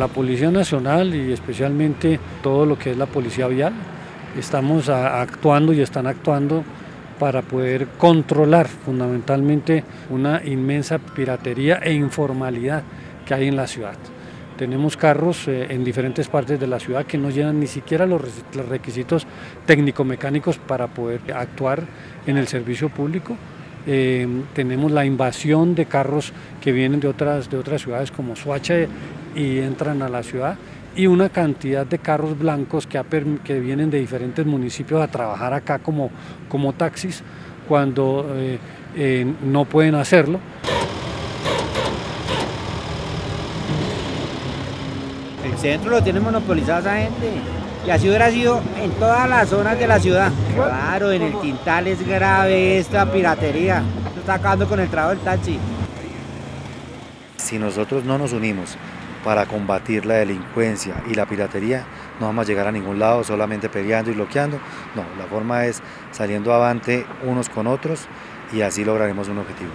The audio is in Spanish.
La Policía Nacional y especialmente todo lo que es la Policía Vial, estamos actuando y están actuando para poder controlar fundamentalmente una inmensa piratería e informalidad que hay en la ciudad. Tenemos carros eh, en diferentes partes de la ciudad que no llenan ni siquiera los requisitos técnico-mecánicos para poder actuar en el servicio público. Eh, tenemos la invasión de carros que vienen de otras, de otras ciudades como Soacha y entran a la ciudad y una cantidad de carros blancos que, que vienen de diferentes municipios a trabajar acá como, como taxis cuando eh, eh, no pueden hacerlo. El centro lo tiene monopolizado esa gente. Y así hubiera sido en todas las zonas de la ciudad. Claro, en el Quintal es grave esta piratería. está acabando con el trabajo del taxi. Si nosotros no nos unimos para combatir la delincuencia y la piratería, no vamos a llegar a ningún lado solamente peleando y bloqueando. No, la forma es saliendo avante unos con otros y así lograremos un objetivo.